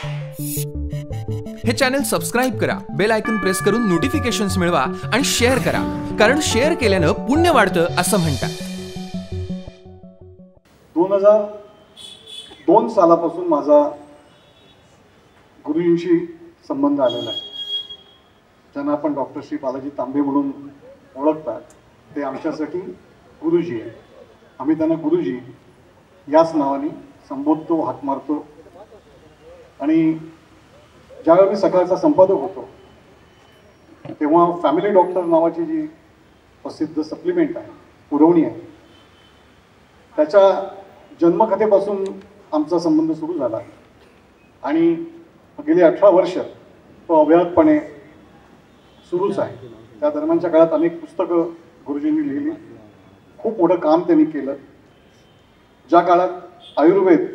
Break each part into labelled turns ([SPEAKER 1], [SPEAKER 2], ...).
[SPEAKER 1] हे channel subscribe करा bell icon press करून नोटिफिकेशन्स मिळवा आणि शेअर करा. कारण शेअर केल्यानं पुण्य वाढतं असं म्हणतात.
[SPEAKER 2] दोन हजार दोन सालापासून माझा गुरुजींशी संबंध आलेला आहे. ज्यांना आपण डॉक्टर श्री बालाजी तांबे म्हणून ओळखतात ते आमच्यासाठी गुरुजी आहे आम्ही त्यांना गुरुजी याच नावाने संबोधतो हात मारतो आणि ज्यावेळी मी सकाळचा संपादक होतो तेव्हा फॅमिली डॉक्टर नावाची जी प्रसिद्ध सप्लिमेंट आहे पुरवणी आहे त्याच्या जन्मकथेपासून आमचा संबंध सुरू झाला. आणि गेली अठरा वर्ष तो अव्याहतपणे सुरूच आहे. त्या दरम्यानच्या काळात अनेक पुस्तकं गुरुजींनी लिहिली. खूप मोठं काम त्यांनी केलं. ज्या काळात आयुर्वेद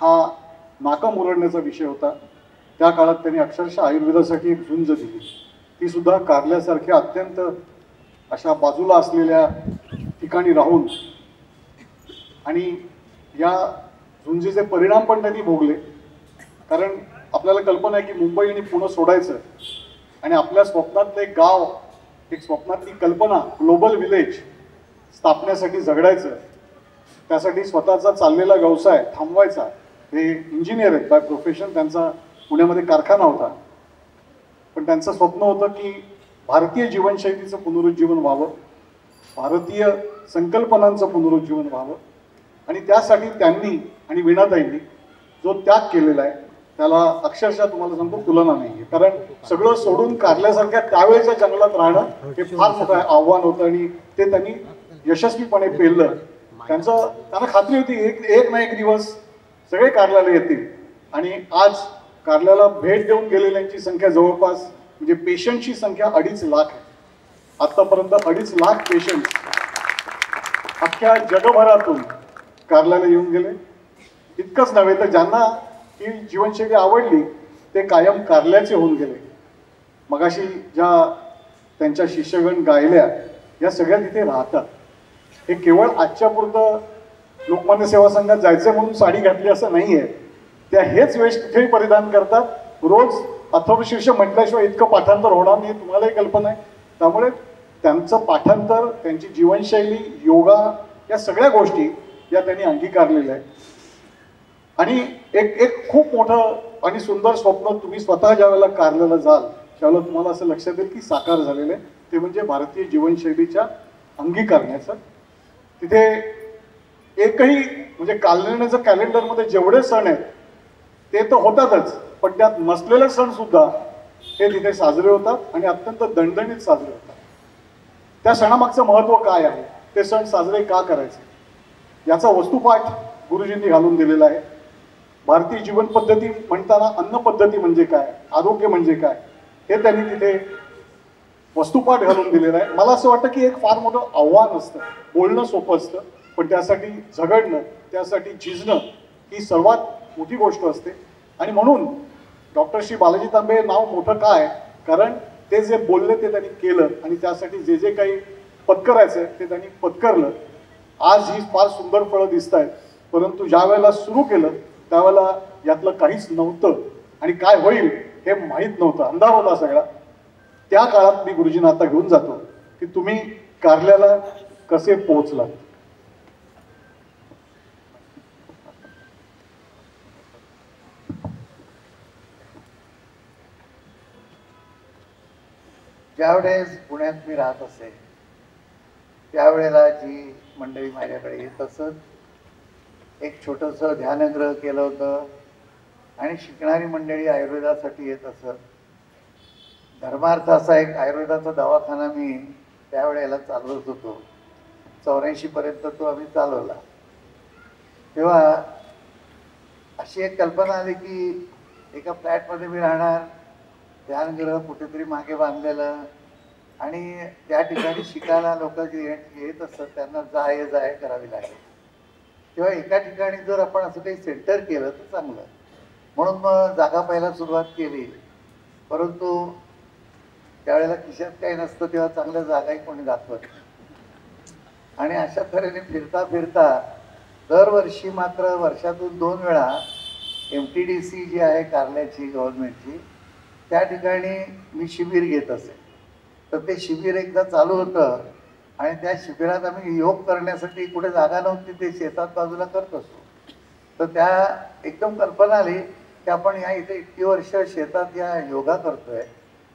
[SPEAKER 2] हा नाका मुरडण्याचा विषय होता. त्या काळात त्यांनी अक्षरशः आयुर्वेदासाठी एक झुंज दिली. ती सुद्धा कारल्यासारख्या अत्यंत अशा बाजूला असलेल्या ठिकाणी राहून आणि या झुंजीचे परिणाम पण त्यांनी भोगले. कारण आपल्याला कल्पना आहे की मुंबई आणि पुणे सोडायचं आणि आपल्या स्वप्नातलं एक गाव एक स्वप्नातली कल्पना ग्लोबल विलेज स्थापण्यासाठी झगडायचं. त्यासाठी स्वतःचा चाललेला व्यवसाय थांबवायचा. हे इंजिनियर आहेत. बाय प्रोफेशन त्यांचा पुण्यामध्ये कारखाना होता. पण त्यांचं स्वप्न होतं की भारतीय जीवनशैलीचं पुनरुज्जीवन व्हावं भारतीय संकल्पनांचं पुनरुज्जीवन व्हावं आणि त्यासाठी त्यांनी आणि विणाताईंनी जो त्याग केलेला आहे त्याला अक्षरशः तुम्हाला सांगतो तुलना नाही आहे कारण सगळं सोडून कारल्यासारख्या त्यावेळेच्या जंगलात राहणं हे फार मोठं आव्हान होतं आणि ते त्यांनी यशस्वीपणे पेललं. त्यांचं त्यांना खात्री होती एक एक ना एक दिवस सगळे कारल्याला येतील. आणि आज कारल्याला भेट देऊन गेलेल्यांची संख्या जवळपास म्हणजे पेशंटची संख्या अडीच लाख आहे. आत्तापर्यंत अडीच लाख पेशंट अख्ख्या जगभरातून कारल्याला येऊन गेले. इतकंच नव्हे तर ज्यांना ही जीवनशैली आवडली ते कायम कारल्याचे होऊन गेले. मगाशी ज्या त्यांच्या शिष्यगण गायल्या या सगळ्या तिथे राहतात. हे केवळ आजच्यापुरतं लोकमान्य सेवा संघात जायचं म्हणून साडी घातली असं नाही आहे त्या हेच वेश तिथेही परिधान करतात. रोज अथर्वशीर्ष म्हटल्याशिवाय इतकं पाठांतर होणार नाही तुम्हालाही कल्पना आहे. त्यामुळे त्यांचं पाठांतर त्यांची जीवनशैली योगा या सगळ्या गोष्टी या त्यांनी अंगीकारलेल्या आहेत. आणि एक एक खूप मोठं आणि सुंदर स्वप्न तुम्ही स्वतः ज्या वेळेला कारलेलं जाल त्यावेळेला तुम्हाला असं लक्षात येईल की साकार झालेलं आहे. ते म्हणजे भारतीय जीवनशैलीच्या अंगीकारण्याचं. तिथे एकही म्हणजे कालनिर्णयाचं कॅलेंडरमध्ये जेवढे सण आहेत ते तर होतातच पण त्यात नसलेले सण सुद्धा हे तिथे साजरे होतात आणि अत्यंत दणदणीत साजरे होतात. त्या सणामागचं महत्त्व काय आहे? ते सण साजरे का करायचे? याचा वस्तुपाठ गुरुजींनी घालून दिलेला आहे. भारतीय जीवन पद्धती म्हणताना अन्न पद्धती म्हणजे काय? आरोग्य म्हणजे काय? हे त्यांनी तिथे वस्तुपाठ घालून दिलेला आहे. मला असं वाटतं की एक फार मोठं आव्हान असतं बोलणं सोपं असतं. पण त्यासाठी झगडणं त्यासाठी झिजणं ही सर्वात मोठी गोष्ट असते. आणि म्हणून डॉक्टर श्री बालाजी तांबे हे नाव मोठं काय कारण ते जे बोलले ते त्यांनी केलं आणि त्यासाठी जे जे काही पत्करायचं ते त्यांनी पत्करलं. आज ही फार सुंदर फळं दिसत आहेत परंतु ज्या वेळेला सुरू केलं त्यावेळेला यातलं काहीच नव्हतं. आणि काय होईल हे माहीत नव्हतं. अंधार होता सगळा. त्या काळात मी गुरुजींना आता घेऊन जातो की तुम्ही कारल्याला कसे पोहोचलात?
[SPEAKER 3] ज्यावेळेस पुण्यात मी राहत असे त्यावेळेला जी मंडळी माझ्याकडे येत असत एक छोटंसं ध्यानग्रह केलं होतं आणि शिकणारी मंडळी आयुर्वेदासाठी येत असत. धर्मार्थ असा एक आयुर्वेदाचा दवाखाना मी त्यावेळेला चालवत होतो. चौऱ्याऐंशीपर्यंत तो आम्ही चालवला. तेव्हा अशी एक कल्पना आली की एका फ्लॅटमध्ये मी राहणार ध्यानगृह कुठेतरी मागे बांधलेलं. आणि त्या ठिकाणी शिकायला लोक जे येत असतात त्यांना जा ये जाय करावी लागेल. किंवा एका ठिकाणी जर आपण असं काही सेंटर केलं तर चांगलं. म्हणून मग जागा पाहायला सुरुवात केली. परंतु त्यावेळेला खिशात काही नसतं तेव्हा चांगल्या जागाही कोणी दाखवत आणि अशा तऱ्हेने फिरता फिरता दरवर्षी मात्र वर्षातून दोन वेळा एम टी डी सी जी आहे कारल्याची गव्हर्नमेंटची त्या ठिकाणी मी शिबिर घेत असे. तर ते शिबिर एकदा चालू होतं आणि त्या शिबिरात आम्ही योग करण्यासाठी कुठे जागा नव्हती ते शेतात बाजूला करत असतो. तर त्या एकदम कल्पना आली की आपण या इथे इतकी वर्ष शेतात या योगा करतोय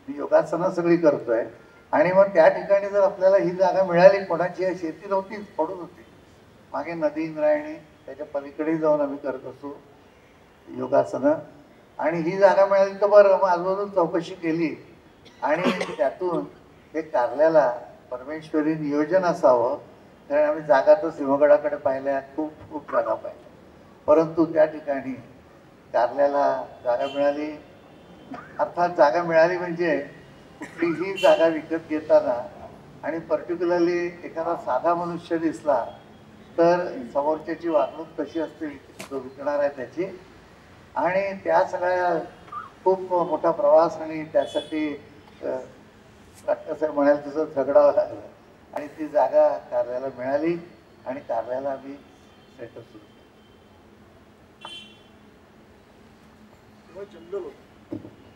[SPEAKER 3] योगासनं सगळी करतोय. आणि मग त्या ठिकाणी जर आपल्याला ही जागा मिळाली कोणाची शेती नव्हतीच पडून होती. मागे नदी इंद्रायणी त्याच्या पलीकडे जाऊन आम्ही करत असू योगासनं. आणि ही जागा मिळाली तर बरं मग आजूबाजून चौकशी केली. आणि त्यातून ते कारल्याला परमेश्वरी नियोजन असावं कारण आम्ही जागा तर सिंहगडाकडे पाहिल्या खूप खूप जागा पाहिल्या. परंतु त्या ठिकाणी कारल्याला जागा मिळाली. अर्थात जागा मिळाली म्हणजे कुठलीही जागा विकत घेताना आणि पर्टिक्युलरली एखादा साधा मनुष्य दिसला तर समोरच्याची वागणूक कशी असते जो विकणार आहे त्याची आणि त्या सगळ्या खूप मोठा प्रवास आणि त्यासाठी म्हणाल तसं झगडावं लागलं आणि ती जागा कार्याला मिळाली आणि कार्याला आम्ही सेटअप सुरू केलं.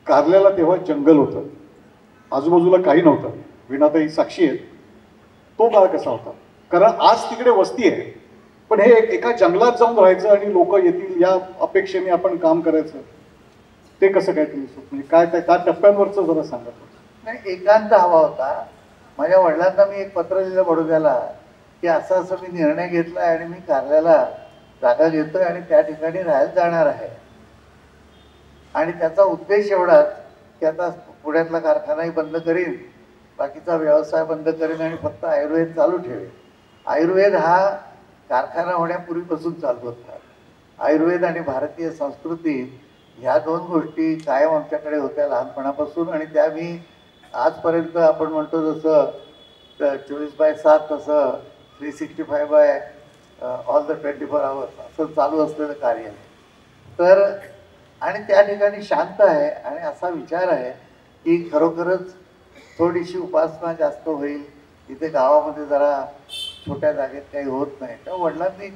[SPEAKER 2] कारल्याला तेव्हा जंगल होतं. आजूबाजूला काही नव्हतं. विणाताई साक्षी आहेत. तो काळ कसा होता? कारण आज तिकडे वस्ती आहे. पण हे एका जंगलात जाऊन राहायचं आणि लोक येतील या अपेक्षेने आपण काम करायचं ते कसं काय तुम्ही म्हणजे काय त्या त्या टप्प्यांवरचं जरा सांगा.
[SPEAKER 3] नाही एकांत हवा होता. माझ्या वडिलांना मी एक पत्र दिलं बडोद्याला की असं असं मी निर्णय घेतला आणि मी कार्याला जागा घेतोय आणि त्या ठिकाणी राहायला जाणार आहे. आणि त्याचा उद्देश एवढाच की आता पुण्यातला कारखानाही बंद करीन बाकीचा व्यवसाय बंद करीन आणि फक्त आयुर्वेद चालू ठेवेन. आयुर्वेद हा कारखाना होण्यापूर्वीपासून चालू होतात आयुर्वेद आणि भारतीय संस्कृती ह्या दोन गोष्टी कायम आमच्याकडे होत्या लहानपणापासून आणि त्या मी आजपर्यंत आपण म्हणतो जसं चोवीस बाय सात तसं three sixty five by all the twenty four hours असं चालू असलेलं कार्य आहे. तर आणि त्या ठिकाणी शांत आहे आणि असा विचार आहे की खरोखरच थोडीशी उपासना जास्त होईल. इथे गावामध्ये जरा छोट्या जागेत काही होत नाही. तर वडिलांनी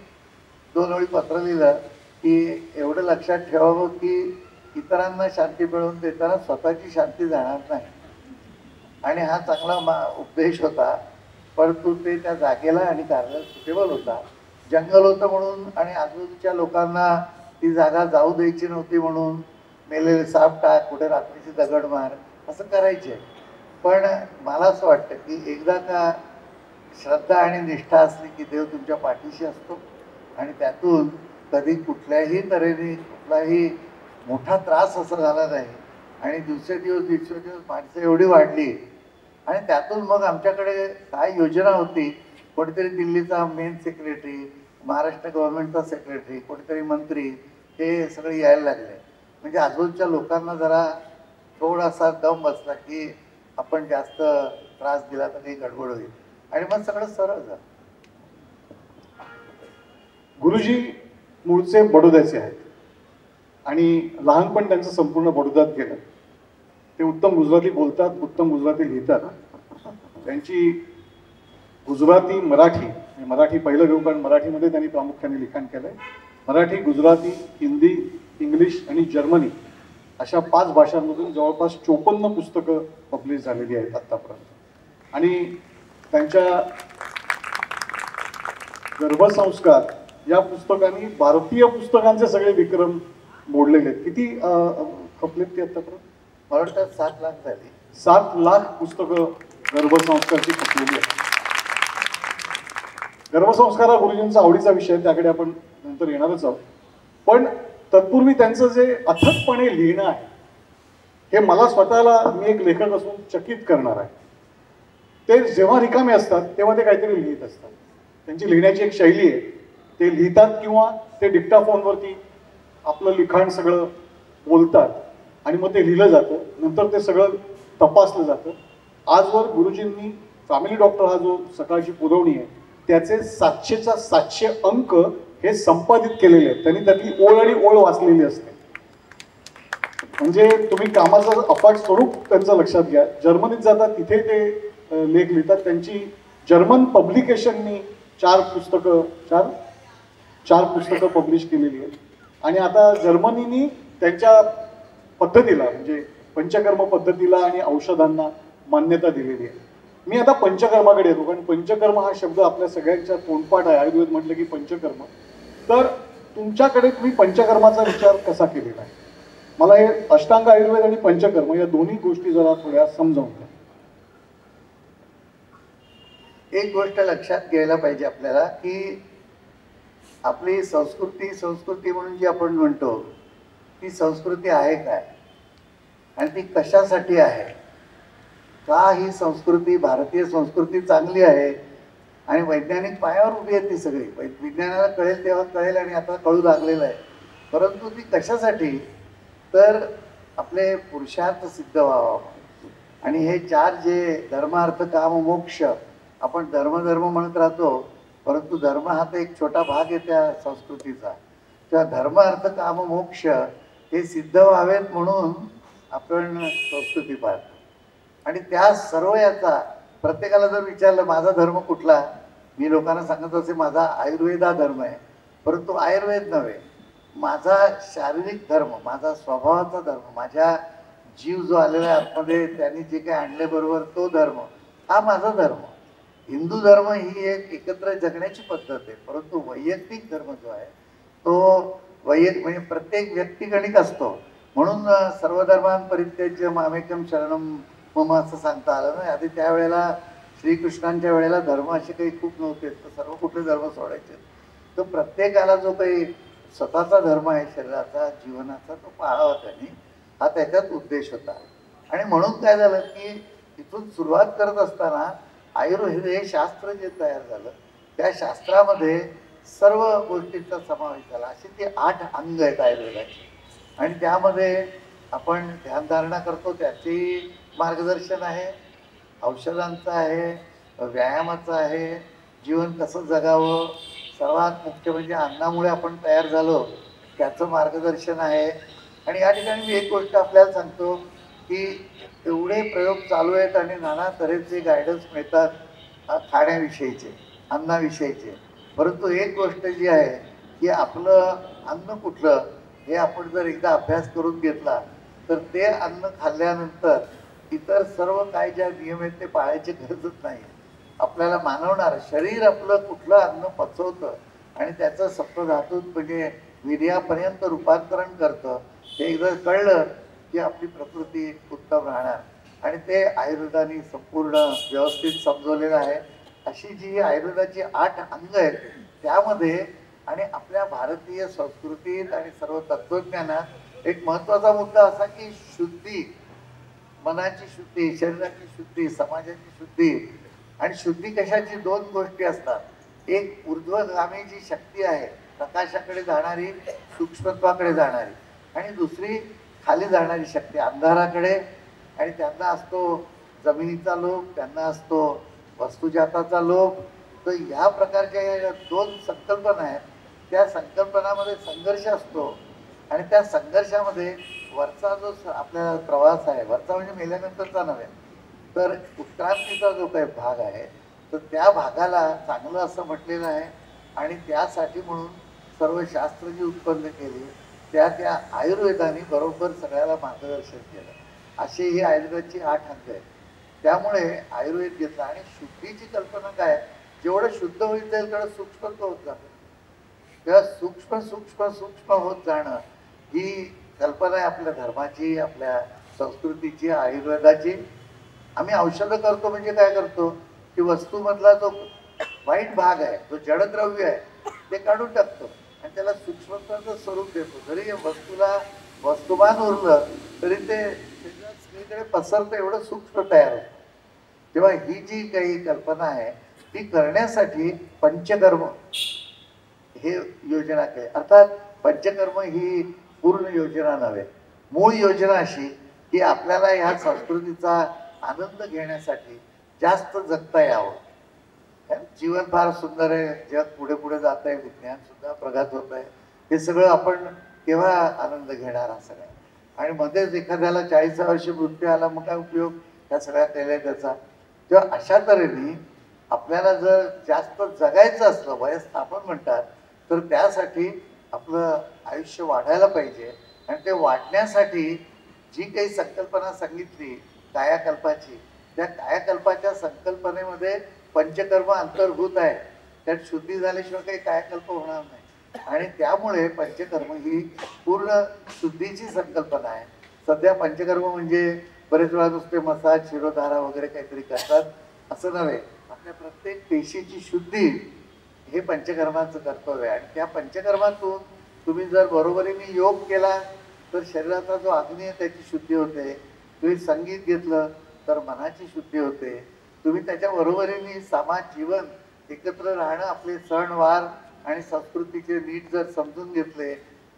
[SPEAKER 3] दोन वेळी पत्र लिहिलं की एवढं लक्षात ठेवावं की इतरांना शांती मिळवून देताना स्वतःची शांती जाणार नाही. आणि हा चांगला मा उपदेश होता. परंतु ते त्या जागेला आणि कार्याला सुटेबल होता. जंगल होतं म्हणून आणि आजूबाजूच्या लोकांना ती जागा जाऊ द्यायची नव्हती म्हणून मेलेले साप टाक कुठे रात्रीची दगड मार असं करायचे. पण मला असं वाटतं की एकदा का श्रद्धा आणि निष्ठा असली की देव तुमच्या पाठीशी असतो. आणि त्यातून कधी कुठल्याही तऱ्हेने कुठलाही मोठा त्रास असा झाला नाही. आणि दिवसेदिवस दिवसेदिवस माणसं एवढी वाढली. आणि त्यातून मग आमच्याकडे काय योजना होती? कोणीतरी दिल्लीचा मेन सेक्रेटरी महाराष्ट्र गव्हर्नमेंटचा सेक्रेटरी कोणीतरी मंत्री हे सगळे यायला लागले. म्हणजे आजूबाजूच्या लोकांना जरा थोडासा दम बसला की आपण जास्त त्रास दिला तर काही गडबड होईल. आणि मग सगळं सरळ झालं.
[SPEAKER 2] गुरुजी मूळचे बडोद्याचे आहेत. आणि लहानपण त्यांचं संपूर्ण बडोद्यात गेलं. ते उत्तम गुजराती बोलतात उत्तम गुजराती लिहितात. त्यांची गुजराती मराठी मराठी पहिलं घेऊ कारण मराठीमध्ये त्यांनी प्रामुख्याने लिखाण केलंय. मराठी गुजराती हिंदी इंग्लिश आणि जर्मनी अशा पाच भाषांमधून जवळपास चोपन्न पुस्तकं पब्लिश झालेली आहेत आत्तापर्यंत आणि त्यांच्या गर्भसंस्कार या पुस्तकांनी भारतीय पुस्तकांचे सगळे विक्रम मोडलेले आहेत. किती खपलेत ते आतापर्यंत?
[SPEAKER 3] मला वाटतं सात लाख झाली.
[SPEAKER 2] सात लाख पुस्तकं गर्भसंस्कारची खपलेली आहेत. गर्भसंस्कार हा गुरुजींचा आवडीचा विषय त्याकडे आपण नंतर येणारच आहोत. पण तत्पूर्वी त्यांचं जे अथकपणे लिहिणं आहे हे मला स्वतःला मी एक लेखक असून चकित करणार आहे. ते जेव्हा रिकामे असतात तेव्हा ते काहीतरी लिहित असतात. त्यांची लिहिण्याची एक शैली आहे. ते लिहितात किंवा ते डिक्टाफोनवरती आपलं लिखाण सगळं बोलतात आणि मग ते लिहिलं जातं. नंतर ते सगळं तपासलं जातं. आजवर गुरुजींनी फॅमिली डॉक्टर हा जो सकाळची पुरवणी आहे त्याचे सातशेचा सातशे अंक हे संपादित केलेले आहेत. त्यांनी त्यातली ओळ आणि ओळ वाचलेली असते. म्हणजे तुम्ही कामाचं अफाट स्वरूप त्यांचं लक्षात घ्या. जर्मनीत जातात तिथे ते लेख लिहितात. त्यांची जर्मन पब्लिकेशननी चार पुस्तकं चार? चार पुस्तकं पब्लिश केलेली आहेत. आणि आता जर्मनीनी त्यांच्या पद्धतीला म्हणजे पंचकर्म पद्धतीला आणि औषधांना मान्यता दिलेली आहे. मी आता पंचकर्माकडे येतो कारण पंचकर्म हा शब्द आपल्या सगळ्यांच्या तोंडपाठ आहे. आयुर्वेद म्हटलं की पंचकर्म. तर तुमच्याकडे तुम्ही पंचकर्माचा विचार कसा केलेला आहे? मला हे अष्टांग आयुर्वेद आणि पंचकर्म या दोन्ही गोष्टी जरा थोड्या समजावून द्या.
[SPEAKER 3] एक गोष्ट लक्षात घ्यायला पाहिजे आपल्याला की आपली संस्कृती संस्कृती म्हणून जी आपण म्हणतो ती संस्कृती आहे काय? आणि ती कशासाठी आहे? का ही संस्कृती भारतीय संस्कृती चांगली आहे? आणि वैज्ञानिक पायावर उभी आहे ती सगळी. वै- विज्ञानाला कळेल तेव्हा कळेल आणि आता कळू लागलेलं आहे. परंतु ती कशासाठी? तर आपले पुरुषार्थ सिद्ध व्हावा. आणि हे चार जे धर्मार्थ काम मोक्ष आपण धर्म धर्म म्हणत राहतो परंतु धर्म हा तर एक छोटा भाग आहे त्या संस्कृतीचा. त्या धर्म अर्थ काम मोक्ष हे सिद्ध व्हावेत म्हणून आपण संस्कृती पाहतो आणि त्या सर्व याचा प्रत्येकाला जर विचारलं माझा धर्म कुठला? मी लोकांना सांगत असे माझा आयुर्वेद हा धर्म आहे. परंतु आयुर्वेद नव्हे. माझा शारीरिक धर्म माझा स्वभावाचा धर्म माझ्या जीव जो आलेला आहे आतमध्ये त्यांनी जे काही आणले बरोबर तो धर्म हा माझा धर्म. हिंदू धर्म ही एक एकत्र जगण्याची पद्धत आहे परंतु वैयक्तिक धर्म जो आहे तो वैयक म्हणजे प्रत्येक व्यक्तिगणिक असतो. म्हणून सर्व धर्मान परित्यज्य मामेकम शरणम मम असं सांगता आलं ना. आधी त्यावेळेला श्रीकृष्णांच्या वेळेला धर्म असे काही खूप नव्हते तर सर्व कुठले धर्म सोडायचे. तर प्रत्येकाला जो काही स्वतःचा धर्म आहे शरीराचा जीवनाचा तो पाळावा त्यांनी. हा त्याच्यात उद्देश होता. आणि म्हणून काय झालं की तिथून सुरुवात करत असताना आयुर्वेद हे शास्त्र जे तयार झालं त्या शास्त्रामध्ये सर्व गोष्टींचा समावेश झाला. अशी ती आठ अंग आहेत आयुर्वेदाची. आणि त्यामध्ये आपण ध्यानधारणा करतो त्याचे मार्गदर्शन आहे औषधांचं आहे व्यायामाचं आहे जीवन कसं जगावं सर्वात मुख्य म्हणजे अन्नामुळे आपण तयार झालो त्याचं मार्गदर्शन आहे. आणि या ठिकाणी मी एक गोष्ट आपल्याला सांगतो की एवढे प्रयोग चालू आहेत आणि नाना तऱ्हेचे गायडन्स मिळतात खाण्याविषयीचे अन्नाविषयीचे. परंतु एक गोष्ट जी आहे की आपलं अन्न कुठलं हे आपण जर एकदा अभ्यास करून घेतला तर ते अन्न खाल्ल्यानंतर इतर सर्व काय ज्या नियम आहेत ते पाळायची गरजच नाही. आपल्याला मानवणार शरीर आपलं कुठलं अन्न पचवतं आणि त्याचं सप्तधातूत म्हणजे वीर्यापर्यंत रूपांतरण करतं ते एकदा कळलं की आपली प्रकृती उत्तम राहणार. आणि ते आयुर्वेदाने संपूर्ण व्यवस्थित समजवलेलं आहे. अशी जी आयुर्वेदाची आठ अंग आहेत त्यामध्ये आणि आपल्या भारतीय संस्कृतीत आणि सर्व तत्वज्ञानात एक महत्त्वाचा मुद्दा असा की शुद्धी मनाची शुद्धी शरीराची शुद्धी समाजाची शुद्धी आणि शुद्धी कशाची दोन गोष्टी असतात. एक ऊर्ध्वगामी जी शक्ती आहे प्रकाशाकडे जाणारी सूक्ष्मत्वाकडे जाणारी आणि दुसरी खाली जाणारी शक्ती अंधाराकडे आणि त्यांना असतो जमिनीचा लोभ त्यांना असतो वस्तुजाताचा लोभ. तर ह्या प्रकारच्या या दोन संकल्पना आहेत. त्या संकल्पनामध्ये संघर्ष असतो आणि त्या संघर्षामध्ये वरचा जो स- आपला प्रवास आहे वरचा म्हणजे मेल्यानंतरचा नव्हे तर उत्क्रांतीचा जो काही भाग आहे तर त्या भागाला चांगलं असं म्हटलेलं आहे. आणि त्यासाठी म्हणून सर्व शास्त्र जी उत्पन्न केली. त्या त्या आयुर्वेदाने बरोबर सगळ्याला मार्गदर्शन केलं. अशी ही आयुर्वेदाची आठ अंग आहेत. त्यामुळे आयुर्वेद घेतला आणि शुद्धीची कल्पना काय? जेवढं शुद्ध होईल जाईल तेवढं सूक्ष्मत्व होत जातं तेव्हा सूक्ष्म सूक्ष्म सूक्ष्म होत जाणं ही कल्पना आहे आपल्या धर्माची आपल्या संस्कृतीची आयुर्वेदाची. आम्ही औषधं करतो म्हणजे काय करतो? की वस्तूमधला जो वाईट भाग आहे जो जडद्रव्य आहे ते काढून टाकतो. आणि त्याला सूक्ष्मत्वाचं स्वरूप देतो. जरी वस्तूला वस्तुमान उरलं तरी ते सगळीकडे पसरतं एवढं सूक्ष्म तयार होतं. तेव्हा ही जी काही कल्पना आहे ती करण्यासाठी पंचकर्म हे योजना काय अर्थात पंचकर्म ही पूर्ण योजना नव्हे. मूळ योजना अशी की आपल्याला ह्या संस्कृतीचा आनंद घेण्यासाठी जास्त जगता यावं. जीवन फार सुंदर आहे. जग पुढे पुढे जात आहे. विज्ञान सुद्धा प्रगत होत आहे. हे सगळं आपण केव्हा आनंद घेणार हा सगळा? आणि मध्येच एखाद्याला चाळीसा वर्षी मृत्यू आला मग काय उपयोग? त्या सगळ्या केल्या त्याचा तेव्हा अशा तऱ्हेने आपल्याला जर जास्त जगायचं असलं वयस्थापन म्हणतात तर त्यासाठी आपलं आयुष्य वाढायला पाहिजे. आणि ते वाढण्यासाठी जी काही संकल्पना सांगितली कायाकल्पाची त्या कायाकल्पाच्या संकल्पनेमध्ये पंचकर्म अंतर्भूत आहे. त्यात शुद्धी झाल्याशिवाय काही कायाकल्प होणार नाही. आणि त्यामुळे पंचकर्म ही पूर्ण शुद्धीची संकल्पना आहे. सध्या पंचकर्म म्हणजे बरेच वेळा नुसते मसाज शिरोधारा वगैरे काहीतरी करतात. असं नव्हे. आपल्या प्रत्येक पेशीची शुद्धी हे पंचकर्माचं कर्तव्य आहे. आणि त्या पंचकर्मातून तुम्ही जर बरोबरीने योग केला तर शरीराचा जो अग्नी आहे त्याची शुद्धी होते. तुम्ही संगीत घेतलं तर मनाची शुद्धी होते. तुम्ही त्याच्या बरोबरीने समाज जीवन एकत्र राहणं आपले सणवार आणि संस्कृतीचे नीट जर समजून घेतले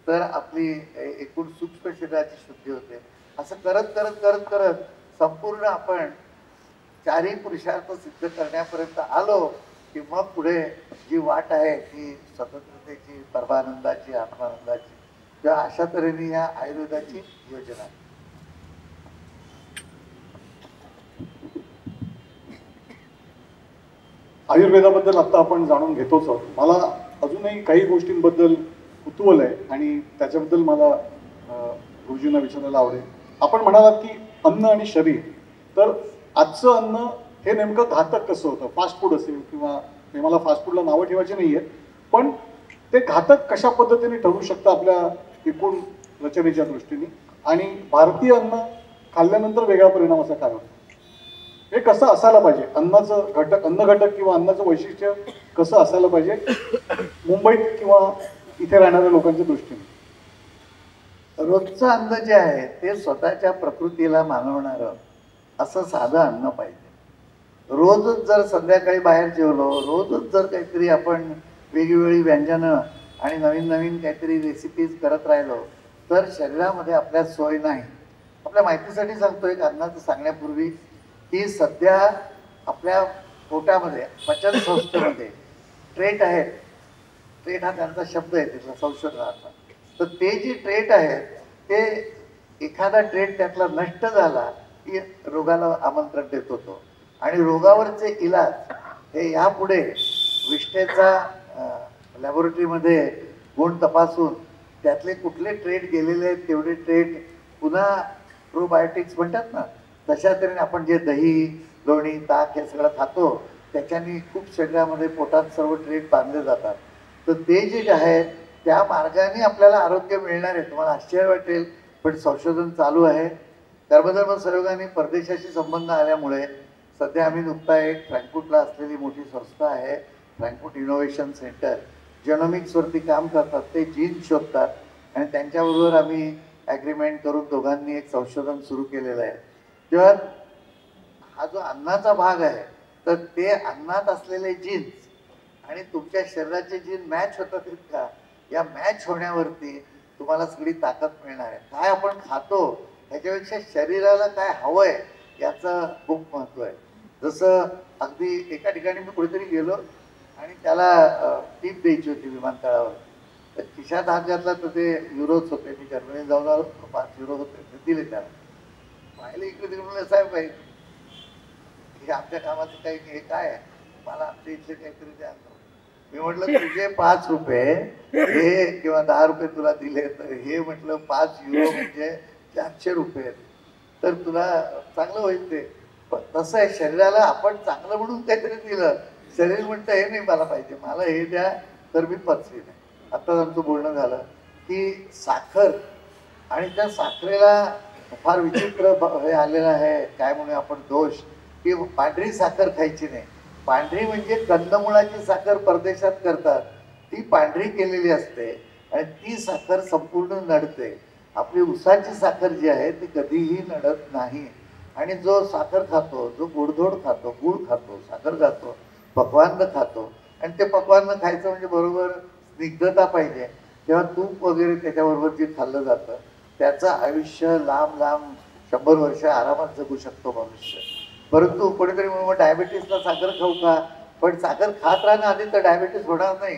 [SPEAKER 3] तर आपली एकूण सूक्ष्म शरीराची शुद्धी होते. असं करत करत करत करत संपूर्ण आपण चारही पुरुषार्थ सिद्ध करण्यापर्यंत आलो की मग पुढे जी वाट आहे ती स्वतंत्रतेची परमानंदाची आत्मानंदाची किंवा अशा तऱ्हेने या आयुर्वेदाची योजना.
[SPEAKER 2] आयुर्वेदाबद्दल आत्ता आपण जाणून घेतोच आहोत. मला अजूनही काही गोष्टींबद्दल कुतूहल आहे आणि त्याच्याबद्दल मला गुरुजींना विचारायला आवडेल. आपण म्हणालात की अन्न आणि शरीर तर आजचं अन्न हे नेमकं घातक कसं होतं? फास्ट फूड असेल किंवा मला फास्ट फूडला नावं ठेवायची नाही आहेत पण ते घातक कशा पद्धतीने ठरू शकतं आपल्या एकूण रचनेच्या दृष्टीने? आणि भारतीय अन्न खाल्ल्यानंतर वेगळा परिणाम असा काय होतो हे कसं असायला पाहिजे? अन्नाचं घटक अन्न घटक किंवा अन्नाचं वैशिष्ट्य कसं असायला पाहिजे? मुंबईत किंवा इथे राहणाऱ्या लोकांच्या दृष्टीने.
[SPEAKER 3] रोजचं अन्न जे आहे ते स्वतःच्या प्रकृतीला मानवणारं असं साधं अन्न पाहिजे. रोजच जर संध्याकाळी बाहेर जेवलो रोजच जर काहीतरी आपण वेगवेगळी व्यंजनं आणि नवीन नवीन काहीतरी रेसिपीज करत राहिलो तर शरीरामध्ये आपल्या सोय नाही. आपल्या माहितीसाठी सांगतो एक अन्नाचं सांगण्यापूर्वी ती सध्या आपल्या पोटामध्ये पचन संस्थेमध्ये ट्रेट आहेत ट्रेट हा त्यांचा शब्द आहे तिथला संशोधनाचा तर ते जी ट्रेट आहेत ते एखादा ट्रेट त्यातला नष्ट झाला की रोगाला आमंत्रण देत होतो. आणि रोगावरचे इलाज हे यापुढे विष्ठेचा लॅबोरेटरीमध्ये गुण तपासून त्यातले कुठले ट्रेट गेलेले आहेत तेवढे ट्रेट पुन्हा प्रोबायोटिक्स म्हणतात ना तशा तऱ्हेने आपण जे दही लोणी ताक हे सगळं खातो त्याच्यानी खूप शरीरामध्ये पोटात सर्व ट्रेट बांधले जातात. तर ते जे आहेत त्या मार्गाने आपल्याला आरोग्य मिळणार आहे तुम्हाला आश्चर्य वाटेल. पण संशोधन चालू आहे. कर्मधर्म संयोगाने परदेशाशी संबंध आल्यामुळे सध्या आम्ही नुकता एक फ्रँकफुटला असलेली मोठी संस्था आहे फ्रँकफुट इनोव्हेशन सेंटर. जेनोमिक्सवरती काम करतात ते जीन शोधतात आणि त्यांच्याबरोबर आम्ही ॲग्रीमेंट करून दोघांनी एक संशोधन सुरू केलेलं आहे. तेव्हा हा जो अन्नाचा भाग आहे तर ते अन्नात असलेले जीन्स आणि तुमच्या शरीराचे जीन मॅच होतात आहेत का या मॅच होण्यावरती तुम्हाला सगळी ताकद मिळणार आहे. काय आपण खातो ह्याच्यापेक्षा शरीराला काय हवंय याचं खूप महत्त्व आहे. जसं अगदी एका ठिकाणी मी कुठेतरी गेलो आणि त्याला टीप द्यायची होती विमानतळावर. तर खिशात हात घातला तर ते युरोच होते. मी जर्मनी जाऊन आलो पाच युरो होते. ते दिले त्याला. पाहिलं इकडे तिकडे म्हणलं साहेब बाई हे आमच्या कामाचं काही हे काय आहे? मला आमच्या इथले काहीतरी द्या. मी म्हटलं तुझे पाच रुपये हे किंवा दहा रुपये तुला दिले तर हे म्हटलं पाच युरो म्हणजे चारशे रुपये आहेत. तर तुला चांगलं होईल ते. पण तसं आहे शरीराला आपण चांगलं म्हणून काहीतरी दिलं. शरीर म्हणतं हे नाही मला पाहिजे मला हे द्या तर मी पचवी नाही आत्ताच आमचं बोलणं झालं की साखर आणि त्या साखरेला फार विचित्र हे आलेलं आहे. काय म्हणूया आपण? दोष. की पांढरी साखर खायची नाही. पांढरी म्हणजे कंदमुळाची साखर परदेशात करतात. ती पांढरी केलेली असते आणि ती साखर संपूर्ण नडते. आपली उसाची साखर जी आहे ती कधीही नडत नाही. आणि जो साखर खातो जो गोडधोड खातो गुळ खातो साखर खातो पक्वान्न खातो आणि ते पक्वान्न खायचं म्हणजे बरोबर स्निग्धता पाहिजे. तेव्हा तूप वगैरे त्याच्याबरोबर जे खाल्लं जातं त्याचं आयुष्य लांब लांब शंभर वर्ष आरामात जगू शकतो मनुष्य. परंतु कोणीतरी म्हणून मग डायबिटीसला साखर खाऊ का? पण साखर खात राहणं आधी तर डायबिटीस होणार नाही.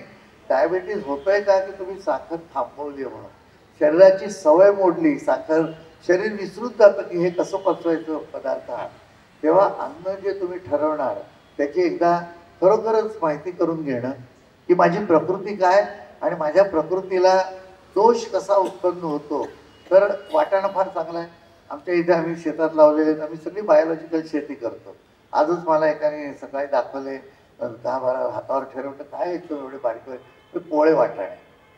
[SPEAKER 3] डायबिटीस होतोय का की तुम्ही साखर थांबवली म्हणून? शरीराची सवय मोडली साखर शरीर विसरून जातं की हे कसं पचवायचं पदार्थ? हा तेव्हा अन्न जे तुम्ही ठरवणार त्याची एकदा खरोखरच माहिती करून घेणं की माझी प्रकृती काय आणि माझ्या प्रकृतीला दोष कसा उत्पन्न होतो तर वाटाणा फार चांगला आहे. आमच्या इथे आम्ही शेतात लावलेले आहेत. आम्ही सगळी बायोलॉजिकल शेती करतो. आजच मला एकाने सकाळी दाखवले दहा बारा हातावर ठरवलं काय येतो एवढे बारीक बारीक? ते पोळे वाटाणे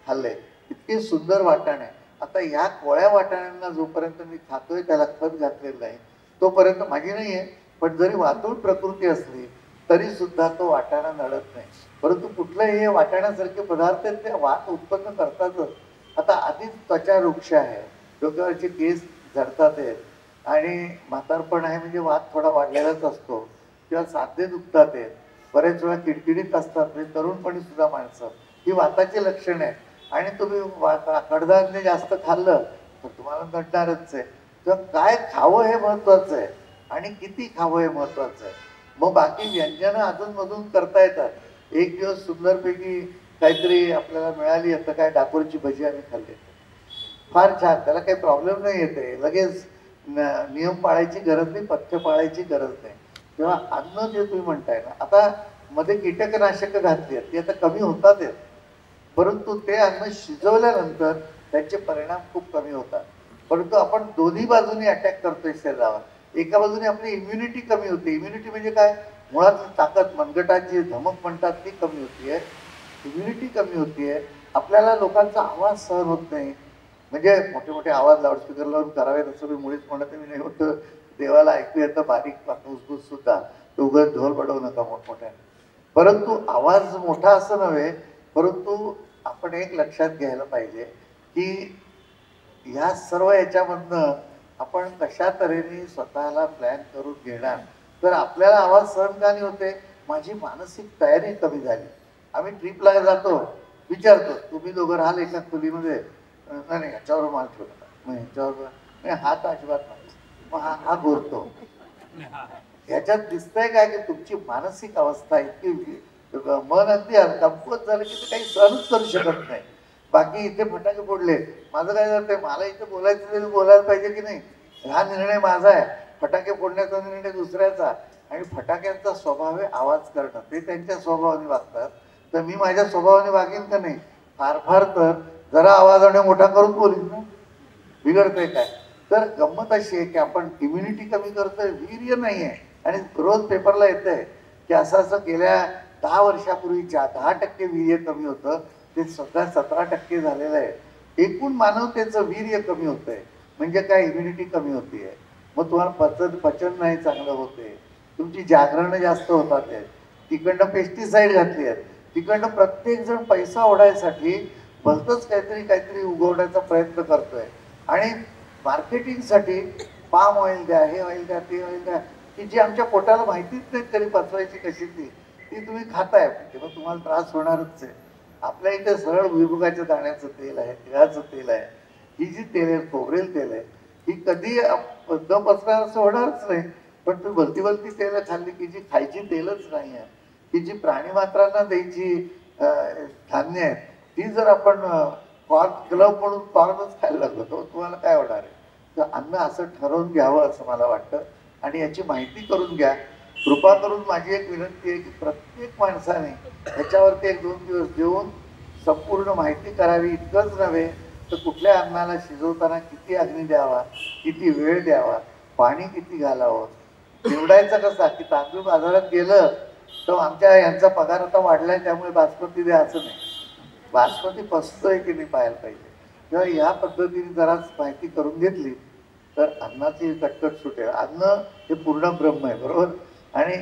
[SPEAKER 3] खाल्ले. इतके सुंदर वाटाणे. आता या कोळ्या वाटाण्यांना जोपर्यंत मी खातोय त्याला खत घातलेलं नाही तोपर्यंत माझी नाही आहे. पण जरी वातूळ प्रकृती असली तरी सुद्धा तो वाटाणा नडत नाही. परंतु कुठलंही हे वाटाण्यासारखे पदार्थ आहेत ते वात उत्पन्न करतातच. आता आधीच त्वचा वृक्ष आहे. डोक्यावरचे केस झडतात आहेत. आणि म्हातारपण आहे म्हणजे वाद थोडा वाढलेलाच असतो. किंवा साधे दुखतात आहेत. बरेच वेळा किडकिडीत असतात. म्हणजे तरुणपणी सुद्धा माणसं. ही वाताची लक्षणं आहेत. आणि तुम्ही वा- कडधान्य जास्त खाल्लं तर तुम्हाला घडणारच आहे. किंवा काय खावं हे महत्वाचं आहे. आणि किती खावं हे महत्वाचं आहे. मग बाकी व्यंजनं अधूनमधून करता येतात. एक दिवस सुंदरपैकी काहीतरी आपल्याला मिळाली आता काय डाकोरची भजी आम्ही खाल्ली. फार छान. त्याला काही प्रॉब्लेम नाही येते लगेच न- नियम पाळायची गरज नाही पथ्य पाळायची गरज नाही. किंवा अन्न जे तुम्ही म्हणताय ना आता मध्ये कीटकनाशक घातली आहेत ती आता कमी होतात आहेत. परंतु ते अन्न शिजवल्यानंतर त्याचे परिणाम खूप कमी होतात. परंतु आपण दोन्ही बाजूनी अटॅक करतोय शरीरावर. एका बाजूने आपली इम्युनिटी कमी होते. इम्युनिटी म्हणजे काय? मुळातली ताकद मनगटाची धमक म्हणतात ती कमी होतीये. इम्युनिटी कमी होतीये. आपल्याला लोकांचा आवाज सहन होत नाही. म्हणजे मोठे मोठे आवाज लाऊडस्पीकर लावून करावेत असं मी मुळीच म्हणत मी नाही होतं देवाला ऐकू येतं बारीक कुसकुस सुद्धा. तो उगत ढोल बडवू नका मोठमोठ्याने. परंतु आवाज मोठा असं नव्हे परंतु आपण एक लक्षात घ्यायला पाहिजे की या सर्व याच्यामधनं आपण कशा तऱ्हेने स्वतःला प्लॅन करून घेणार. तर आपल्याला आवाज सहन का नाही होते. माझी मानसिक तयारी कमी झाली. आम्ही ट्रिपला जातो विचारतो तुम्ही दोघं राहाल एका खोलीमध्ये? नाही नाही ह्याच्यावर माल ठेवू मग ह्याच्यावर नाही हात अजिबात नाही. मग हा हा गोरतो. ह्याच्यात दिसतंय काय की तुमची मानसिक अवस्था इतकी मन अगदी कमकुवत झालं की ते काही सहनच करू शकत नाही. बाकी इथे फटाके फोडले. माझं काय झालं मला इथे बोलायचं तरी बोलायला पाहिजे की नाही? हा निर्णय माझा आहे. फटाके फोडण्याचा निर्णय दुसऱ्याचा. आणि फटाक्यांचा स्वभाव आहे आवाज करणं. ते त्यांच्या स्वभावाने वागतात. तर मी माझ्या स्वभावाने वागेन का नाही? फार फार तर जरा आवाजाने मोठा करून बोलीन ना. बिघडतंय काय? तर गंमत अशी आहे की आपण इम्युनिटी कमी करतोय वीर्य नाही आहे आणि रोज पेपरला येत आहे की असं असं गेल्या दहा वर्षापूर्वीच्या दहा टक्के वीर्य कमी होतं ते सध्या सतरा टक्के झालेलं आहे. एकूण मानवतेचं वीर्य कमी होतंय. म्हणजे काय? इम्युनिटी कमी होतीये. मग तुम्हाला पचन पचन नाही चांगलं होते तुमची जागरणं जास्त होतात आहेत. तिकडनं पेस्टिसाईड घातली आहेत. तिकडनं प्रत्येक जण पैसा ओढायसाठी भलतंच काहीतरी काहीतरी उगवण्याचा प्रयत्न करतोय. आणि मार्केटिंगसाठी पाम ऑइल द्या हे ऑइल द्या ते ऑइल द्या की जी आमच्या पोटाला माहितीच नाही तरी पचवायची कशी ती ती तुम्ही खाताय. तेव्हा तुम्हाला त्रास होणारच आहे. आपल्या इथे सरळ भुईमुगाच्या दाण्याचं तेल आहे तिळाचं तेल आहे. ही जी तेल आहे खोबरेल तेल आहे ही कधी न पचणार असं होणारच नाही. पण तुम्ही भलती भलती तेलं खाल्ली की जी खायची तेलच नाही आहे. की जी प्राणी मात्रांना द्यायची धान्य आहेत ती जर आपण कॉर्न क्लब म्हणून कॉर्नच खायला लागलो तर तुम्हाला काय होणार आहे? तर अन्न असं ठरवून घ्यावं असं मला वाटतं. आणि याची माहिती करून घ्या. कृपा करून माझी एक विनंती आहे की प्रत्येक माणसाने ह्याच्यावरती एक दोन दिवस देऊन संपूर्ण माहिती करावी. इतकंच नव्हे तर कुठल्या अन्नाला शिजवताना किती अग्नी द्यावा किती वेळ द्यावा पाणी किती घालावं? निवडायचं कसा? की तांदूळ बाजारात गेलं तर आमच्या यांचा पगार आता वाढलाय त्यामुळे बासमती द्या असं नाही. बासमती पसतोय की नाही पाहायला पाहिजे. किंवा या पद्धतीने जराच माहिती करून घेतली तर अन्नाची कटकट सुटेल. अन्न हे पूर्ण ब्रह्म आहे बरोबर? आणि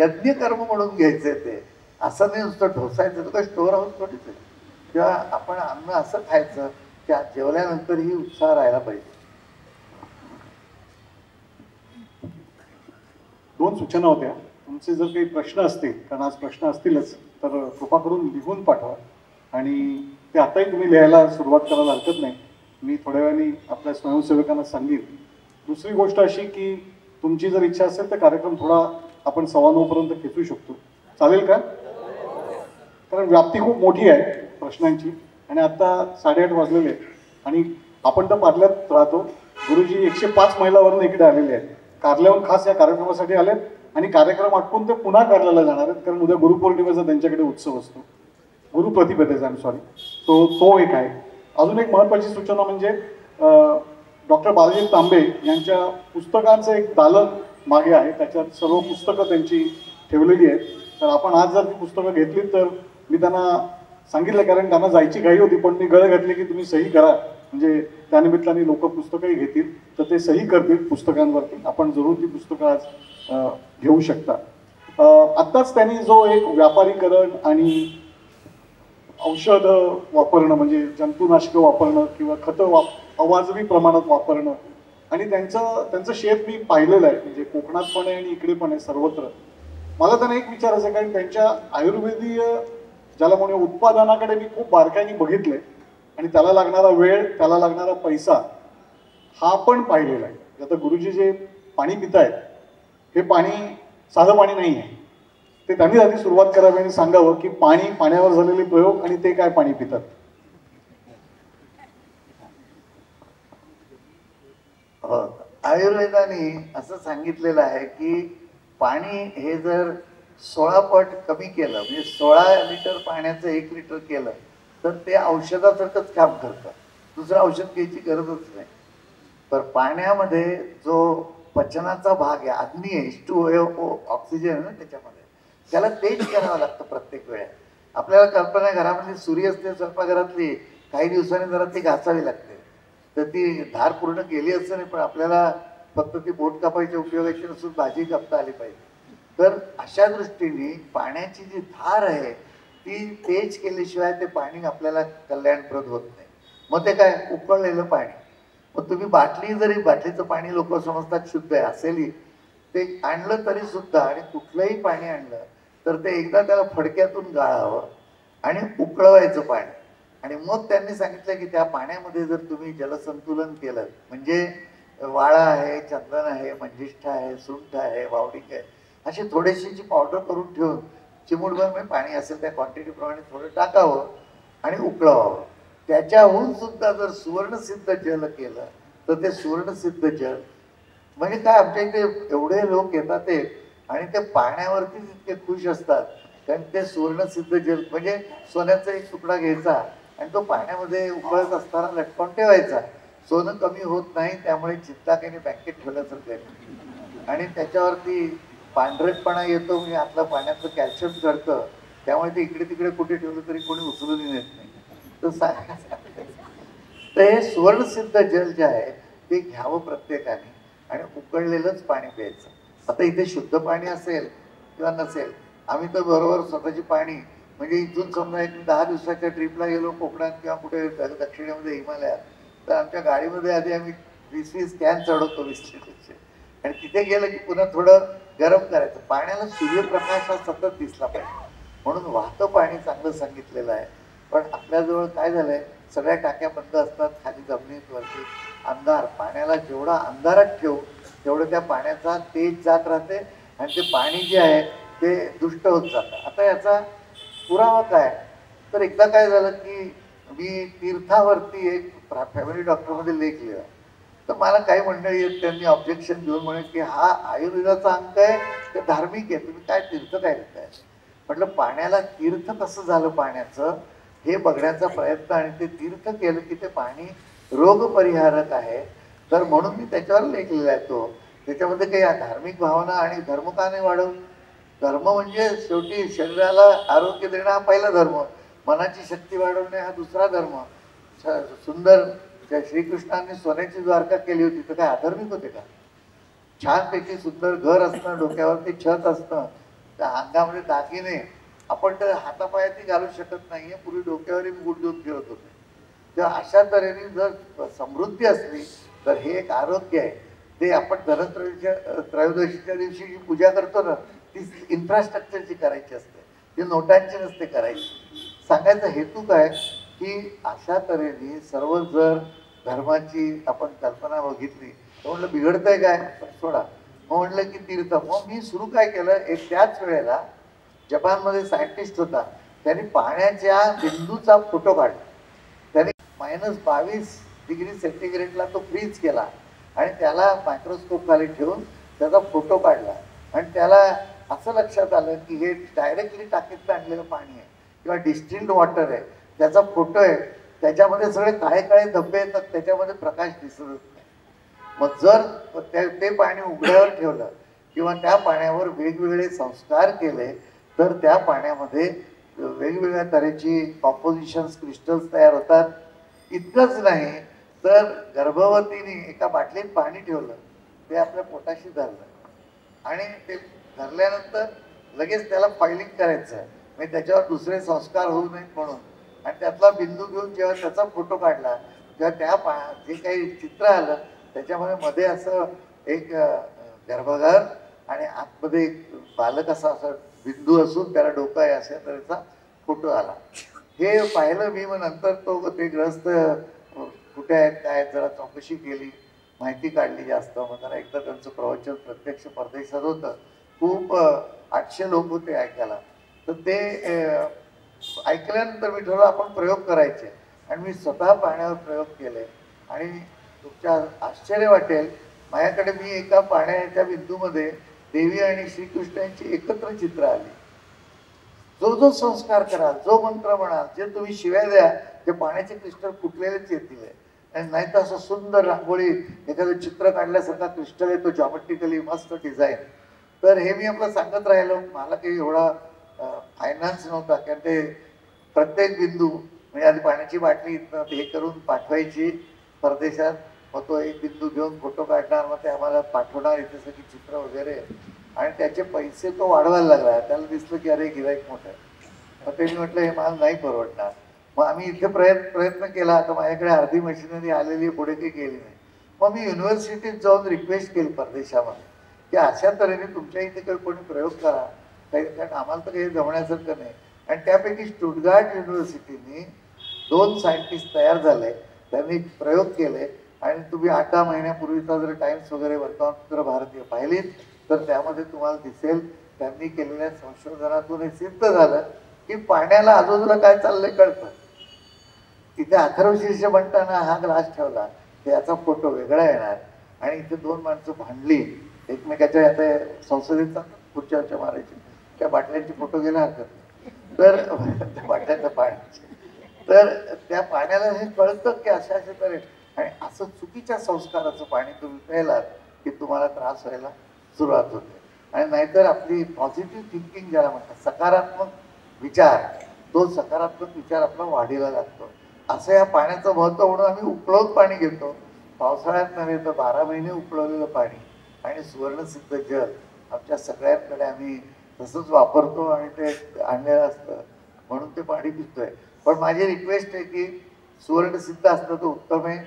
[SPEAKER 3] यज्ञ कर्म म्हणून आहे ते. असं नाही नुसतं ढोसायचं तर स्टोअर हाऊस थोडीच आहे. किंवा आपण अन्न असं खायचं की जेवल्यानंतरही उत्साह राहायला पाहिजे.
[SPEAKER 2] दोन सूचना होत्या. तुमचे जर काही प्रश्न असतील कारण आज प्रश्न असतीलच तर कृपा करून लिहून पाठवा. आणि ते आताही तुम्ही लिहायला सुरुवात करायला हरकत नाही. मी थोड्या वेळाने आपल्या स्वयंसेवकांना सांगेन. दुसरी गोष्ट अशी की तुमची जर इच्छा असेल तर कार्यक्रम थोडा आपण सव्वा नऊपर्यंत खेचू शकतो. चालेल का? कारण व्याप्ती खूप मोठी आहे प्रश्नांची आणि आता साडेआठ वाजलेले आहेत. आणि आपण तर पार्ल्यात राहतो. गुरुजी एकशे पाच मैलावरून इकडे आलेले आहेत. कारल्याहून खास या कार्यक्रमासाठी आलेत आणि कार्यक्रम आटपून ते पुन्हा कारल्याला जाणार आहेत. कारण उद्या गुरुपौर्णिमेचा त्यांच्याकडे उत्सव असतो. गुरुप्रतिपदेचा आय सॉरी सो तो एक आहे. अजून एक महत्त्वाची सूचना म्हणजे डॉक्टर बालाजी तांबे यांच्या पुस्तकांचं एक दालन मागे आहे. त्याच्यात सर्व पुस्तकं त्यांची ठेवलेली आहेत. तर आपण आज जर ती पुस्तकं घेतली तर मी त्यांना सांगितलं कारण त्यांना जायची घाई होती पण मी गळ घातली की तुम्ही सही करा. म्हणजे त्यानिमित्ताने लोक पुस्तकंही घेतील तर ते सही करतील पुस्तकांवरती. आपण जरूर ती पुस्तकं आज घेऊ शकता. आत्ताच त्यांनी जो एक व्यापारीकरण आणि औषधं वापरणं म्हणजे जंतुनाशकं वापरणं किंवा खतं वाप अवाजवी प्रमाणात वापरणं. आणि त्यांचं त्यांचं शेत मी पाहिलेलं आहे. म्हणजे कोकणात पण आहे आणि इकडे पण आहे सर्वत्र. मला त्यांना एक विचारायचं आहे कारण त्यांच्या आयुर्वेदीय ज्याला म्हणूया उत्पादनाकडे मी खूप बारकाईने बघितले आणि त्याला लागणारा वेळ त्याला लागणारा पैसा हा पण पाहिलेला आहे. आता गुरुजी जे पाणी पितायत हे पाणी साधं पाणी नाही आहे ते त्यांनी आधी सुरुवात करावी आणि सांगावं की पाणी पाण्यावर झालेले प्रयोग आणि ते काय पाणी पितात.
[SPEAKER 3] हो, आयुर्वेदाने असं सांगितलेलं आहे की पाणी हे जर सोळा पट कमी केलं म्हणजे सोळा लिटर पाण्याचं एक लिटर केलं तर ते औषधासारखंच काम करतं. दुसरं औषध घ्यायची गरजच नाही. तर पाण्यामध्ये जो पचनाचा भाग आहे अग्नी आहे टू ऑक्सिजन आहे ना त्याच्यामध्ये त्याला तेज करावं लागतं प्रत्येक वेळेत आपल्याला कल्पना घरामध्ये सूर्य असते स्वयंपाकघरातली काही दिवसांनी जरा ती घासावी लागते. तर ती धार पूर्ण गेली असं नाही पण आपल्याला फक्त ती बोट कापायच्या उपयोगाची नसून भाजी कापता आली पाहिजे. तर अशा दृष्टीने पाण्याची जी धार आहे ती तेज केल्याशिवाय ते पाणी आपल्याला कल्याणप्रद होत नाही. मग ते काय? उकळलेलं पाणी. मग तुम्ही बाटली जरी बाटलीचं पाणी लोक समजतात शुद्ध आहे असेलही ते आणलं तरी सुद्धा आणि कुठलंही पाणी आणलं तर ते एकदा त्याला फडक्यातून गाळावं आणि उकळवायचं पाणी. आणि मग त्यांनी सांगितलं की त्या पाण्यामध्ये जर तुम्ही जलसंतुलन केलं म्हणजे वाळा आहे चंदन आहे मंजिष्ठा आहे सुंठ आहे वावडिक आहे अशी थोडीशीची पावडर करून ठेवून चिमूटभर म्हणजे पाणी असेल त्या क्वांटिटीप्रमाणे थोडं टाकावं आणि उकळवावं. त्याच्याहून सुद्धा जर सुवर्णसिद्ध जल केलं तर ते सुवर्णसिद्ध जल म्हणजे काय आमच्या इथे एवढे लोक येतात ते आणि ते पाण्यावरतीच इतके खुश असतात. कारण ते सुवर्णसिद्ध जल म्हणजे सोन्याचा एक तुकडा घ्यायचा आणि तो पाण्यामध्ये उकळत असताना लटकून ठेवायचा. सोनं कमी होत नाही त्यामुळे चिंताकेने बँकेत ठेवल्यासारखं आहे आणि त्याच्यावरती पांढरेपणा येतो म्हणजे आतलं पाण्यातलं कॅल्शियम घडतं त्यामुळे ते इकडे तिकडे कुठे ठेवलं तरी कोणी उचलून येत नाही. तर तर हे सुवर्णसिद्ध जल जे आहे ते घ्यावं प्रत्येकाने आणि उकळलेलंच पाणी प्यायचं. आता इथे शुद्ध पाणी असेल किंवा नसेल आम्ही तर बरोबर स्वतःची पाणी म्हणजे इथून समजा एक दहा दिवसाच्या ट्रिपला गेलो कोकणात किंवा कुठे द- दक्षिणेमध्ये हिमालयात तर आमच्या गाडीमध्ये आधी आम्ही वीस वीस कॅन चढवतो वीस लिटरचे. आणि तिथे गेलं की पुन्हा थोडं गरम करायचं. पाण्याला सूर्यप्रकाश हा सतत दिसला पाहिजे. म्हणून वाहतं पाणी चांगलं सांगितलेलं आहे. पण आपल्याजवळ काय झालंय? सगळ्या टाक्या बंद असतात खाली जमिनीत वरती अंधार. पाण्याला जेवढा अंधारात ठेवू तेवढं त्या पाण्याचा तेज जात राहते आणि ते पाणी जे आहे ते दुष्ट होत जातं. आता याचा पुरावा काय? तर एकदा काय झालं की मी तीर्थावरती एक फॅमिली डॉक्टरमध्ये लेख लिहिला. तर मला काही मंडळी आहेत त्यांनी ऑब्जेक्शन देऊन म्हणे की हा आयुर्वेदाचा अंक आहे ते धार्मिक आहे तुम्ही काय तीर्थ काय लिहिताय? म्हटलं पाण्याला तीर्थ कसं झालं पाण्याचं? हे बघण्याचा प्रयत्न आणि ते तीर्थ केलं की ते पाणी रोगपरिहारक आहे. तर म्हणून मी त्याच्यावर लेखलेला आहे तो. त्याच्यामध्ये काही धार्मिक भावना आणि धर्म का नाही वाढवून धर्म म्हणजे शेवटी शरीराला आरोग्य देणं हा पहिला धर्म. मनाची शक्ती वाढवणे हा दुसरा धर्म. सुंदर श्रीकृष्णाने श्रीकृष्णांनी सोन्याची द्वारका केली होती तर काय अधर्मिक होते का? छानपैकी सुंदर घर असणं डोक्यावरती छत असणं त्या अंगामध्ये दागिने आपण तर हातापायातही घालू शकत नाहीये पूर्वी डोक्यावरही गुड देऊन फिरत होते. तर अशा तऱ्हेने जर समृद्धी असली तर हे एक आरोग्य आहे. ते आपण धनत्रयोदशीच्या त्रयोदशीच्या दिवशी जी पूजा करतो ना ती इन्फ्रास्ट्रक्चरची करायची असते. ती नोटांची नसते करायची. सांगायचा हेतू काय? की अशा तऱ्हेने सर्व जर धर्माची आपण कल्पना बघितली तर म्हटलं बिघडतंय काय? सोडा. मग म्हटलं की तीर्थ. मग मी सुरू काय केलं? एक त्याच वेळेला जपानमध्ये सायंटिस्ट होता. त्यांनी पाण्याच्या बिंदूचा फोटो काढला. त्याने मायनस बावीस डिग्री सेंटीग्रेडला तो फ्रीज केला. आणि त्याला मायक्रोस्कोप खाली ठेवून त्याचा फोटो काढला. आणि त्याला असं लक्षात आलं की हे डायरेक्टली टाकीत आणलेलं पाणी आहे किंवा डिस्टिल्ड वॉटर आहे. त्याचा फोटो आहे. त्याच्यामध्ये सगळे काळे काळे धब्बे येतात. त्याच्यामध्ये प्रकाश दिसत नाही. मग जर ते पाणी उघड्यावर ठेवलं किंवा त्या पाण्यावर वेगवेगळे संस्कार केले तर त्या पाण्यामध्ये वेगवेगळ्या तऱ्हेची कॉम्पोजिशन्स क्रिस्टल्स तयार होतात. इतकंच नाही तर गर्भवतीने एका बाटलीत पाणी ठेवलं ते आपल्या पोटाशी धरलं आणि ते धरल्यानंतर लगेच त्याला फायलिंग करायचं म्हणजे त्याच्यावर दुसरे संस्कार होऊ नयेत म्हणून. आणि त्यातला बिंदू घेऊन जेव्हा त्याचा फोटो काढला तेव्हा त्या पा जे काही चित्र आलं त्याच्यामध्ये मध्ये असं एक गर्भघर आणि आतमध्ये एक बालक असा असं बिंदू असून त्याला डोकं आहे अशा तऱ्हेचा फोटो आला. हे पाहिलं मी मग नंतर तो ते ग्रस्त कुठे आहेत काय आहेत जरा चौकशी केली माहिती काढली जास्त. मग जरा एकदा त्यांचं प्रवचन प्रत्यक्ष परदेशात होतं. खूप आठशे लोक होते ऐकायला. तर ते ऐकल्यानंतर मी ठरवलं आपण प्रयोग करायचे. आणि मी स्वतः पाण्यावर प्रयोग केले. आणि तुमच्या आश्चर्य वाटेल माझ्याकडे मी एका पाण्याच्या बिंदूमध्ये देवी आणि श्रीकृष्णांची एकत्र चित्र आली. जो जो संस्कार कराल जो मंत्र म्हणाल जे तुम्ही शिव्या द्या ते पाण्याचे क्रिस्टल फुटलेलेच येतील. आणि नाही तर असं सुंदर रांगोळी एखादं चित्र काढल्यासारखा क्रिस्टल येतो जॉमेट्रिकली मस्त डिझाईन तर हे मी आपलं सांगत राहिलो. मला काही एवढा फायनान्स नव्हता. कारण ते प्रत्येक बिंदू म्हणजे आधी पाण्याची बाटली इथनं हे करून पाठवायची. परदेशात मग तो एक बिंदू घेऊन फोटो काढणार मग ते आम्हाला पाठवणार इथे सगळी चित्र वगैरे. आणि त्याचे पैसे तो वाढवायला लागला. त्याला दिसलं की अरे गिराईक मोठं मग ते मी म्हटलं हे मला नाही परवडणार. मग आम्ही इथे प्रयत्न प्रयत्न केला आता माझ्याकडे अर्धी मशिनरी आलेली आहे, पुढे काही गेली नाही. मग मी युनिव्हर्सिटीत जाऊन रिक्वेस्ट केली परदेशामध्ये की अशा तऱ्हेने तुमच्या इथे काही कोणी प्रयोग करा. काही कारण आम्हाला तर काही जमण्यासारखं नाही. आणि त्यापैकी स्टुटगार्ड युनिव्हर्सिटीने दोन सायंटिस्ट तयार झाले. त्यांनी प्रयोग केले. आणि तुम्ही आठ दहा महिन्यापूर्वीचा जर टाइम्स वगैरे वर्तमानपत्र भारतीय पाहिलीत तर त्यामध्ये तुम्हाला दिसेल त्यांनी केलेल्या संशोधनातून हे सिद्ध झालं की पाण्याला आजूबाजूला काय चाललंय कळतं. तिथे अथर्वशीर्ष म्हणताना हा ग्लास ठेवला याचा फोटो वेगळा येणार. आणि इथे दोन माणसं भांडली. एकमेकाच्या आता संसदेचा खुर्च्यावरच्या मारायची. त्या बाटल्यांचे फोटो गेला हरकत तर त्या बाटल्याचं पाण्याचे तर त्या पाण्याला हे कळतं की अशा अशा तऱ्हे आणि असं चुकीच्या संस्काराचं पाणी तुम्ही प्यायलात की तुम्हाला त्रास व्हायला सुरुवात होते. आणि नाहीतर आपली पॉझिटिव्ह थिंकिंग ज्याला म्हणतात सकारात्मक विचार. तो सकारात्मक विचार आपला वाढीला लागतो. असं या पाण्याचं महत्त्व म्हणून आम्ही उकळवून पाणी घेतो. पावसाळ्यात नव्हे तर बारा महिने उकळवलेलं पाणी आणि सुवर्णसिद्ध जल आमच्या सगळ्यांकडे आम्ही तसंच वापरतो आणि ते आणलेलं असतं. म्हणून ते पाणी पितोय. पण माझी रिक्वेस्ट आहे की सुवर्णसिद्ध असतं तर उत्तम आहे.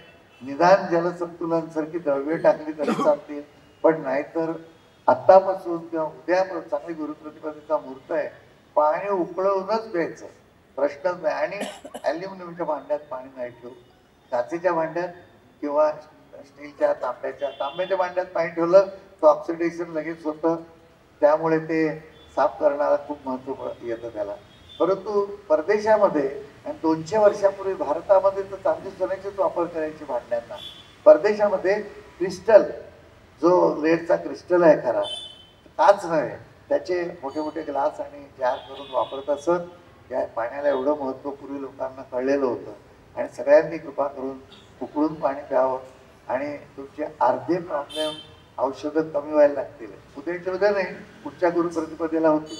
[SPEAKER 3] निदान जलसंतुलन सारखी द्रव्य टाकली तरी चालतील. पण नाहीतर आत्तापासून किंवा उद्या चांगली गुरुप्रतिपदेचा मुहूर्त आहे. पाणी उकळवूनच प्यायचं. प्रश्नच नाही आणि ॲल्युमिनियमच्या भांड्यात पाणी नाही ठेवू काचेच्या भांड्यात किंवा स्टीलच्या तांब्याच्या तांब्याच्या भांड्यात पाणी ठेवलं तर ऑक्सिडेशन लगेच होतं. त्यामुळे ते साफ करणारा खूप महत्त्व येतं त्याला. परंतु परदेशामध्ये आणि दोनशे वर्षापूर्वी भारतामध्ये तर चांदी सोन्याचेच वापर करायचे भांड्यांना. परदेशामध्ये क्रिस्टल जो रेडचा क्रिस्टल आहे खरा काच नव्हे त्याचे मोठे मोठे ग्लास आणि जार करून वापरत असत. या पाण्याला एवढं महत्त्व पूर्वी लोकांना कळलेलं होतं. आणि सगळ्यांनी कृपा करून उकळून पाणी प्यावं. आणि तुमचे अर्धे प्रॉब्लेम औषधं कमी व्हायला लागतील. उद्याच्या उद्या नाही पुढच्या गुरुप्रतिपदेला होती.